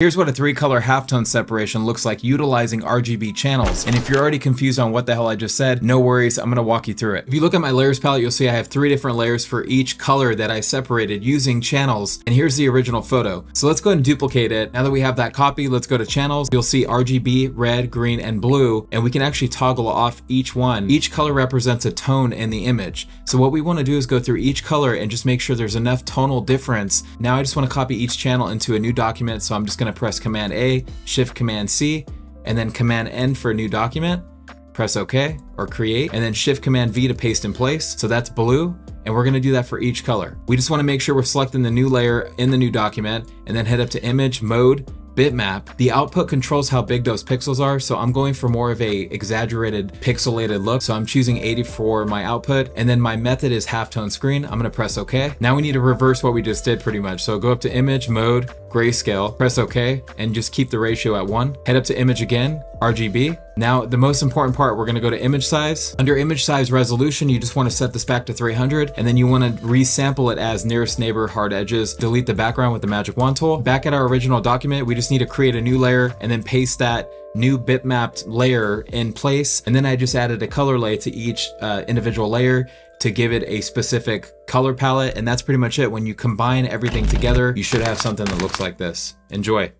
Here's what a three color halftone separation looks like utilizing RGB channels. And if you're already confused on what the hell I just said, no worries, I'm gonna walk you through it. If you look at my layers palette, you'll see I have three different layers for each color that I separated using channels. And here's the original photo. So let's go ahead and duplicate it. Now that we have that copy, let's go to channels. You'll see RGB, red, green, and blue, and we can actually toggle off each one. Each color represents a tone in the image. So what we wanna do is go through each color and just make sure there's enough tonal difference. Now I just wanna copy each channel into a new document. So I'm just gonna gonna press Command A, Shift Command C, and then Command N for a new document. Press OK or create, and then Shift Command V to paste in place. So that's blue, and we're gonna do that for each color. We just wanna make sure we're selecting the new layer in the new document, and then head up to Image, Mode, bitmap, the output controls how big those pixels are. So I'm going for more of a exaggerated pixelated look. So I'm choosing 80 for my output. And then my method is halftone screen. I'm gonna press okay. Now we need to reverse what we just did pretty much. So go up to image mode, grayscale, press okay, and just keep the ratio at one. Head up to image again, RGB. Now, the most important part, we're gonna go to image size. Under image size resolution, you just wanna set this back to 300, and then you wanna resample it as nearest neighbor hard edges. Delete the background with the magic wand tool. Back at our original document, we just need to create a new layer and then paste that new bitmapped layer in place. And then I just added a color layer to each uh, individual layer to give it a specific color palette. And that's pretty much it. When you combine everything together, you should have something that looks like this. Enjoy.